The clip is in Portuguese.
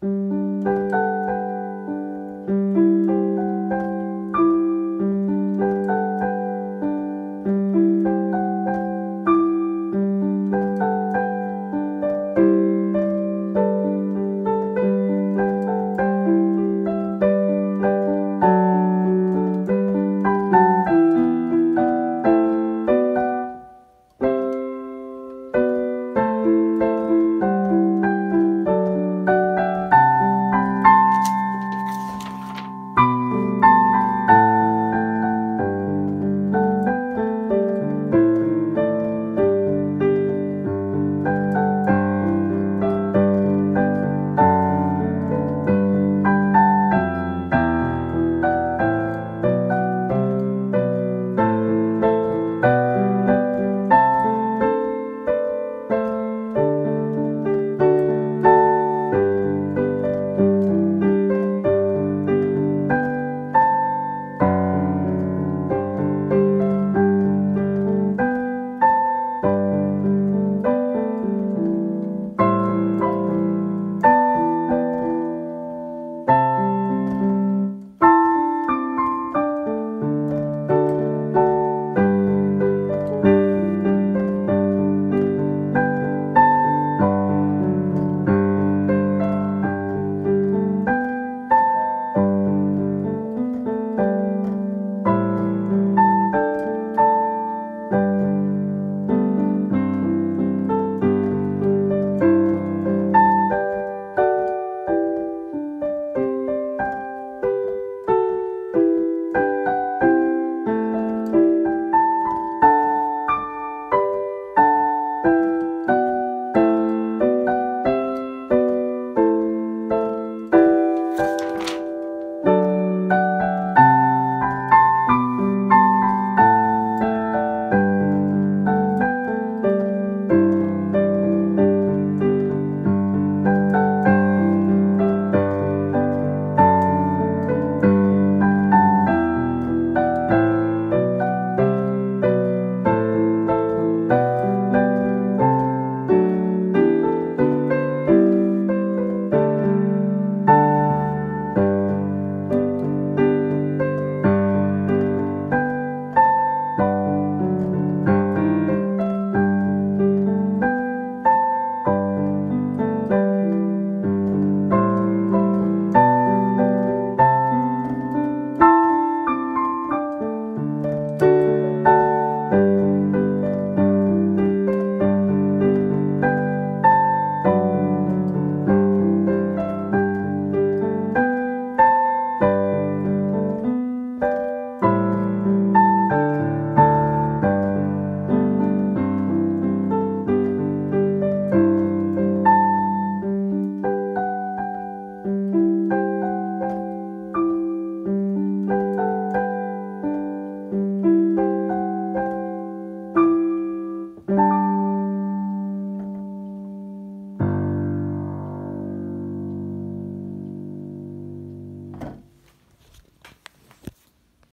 Música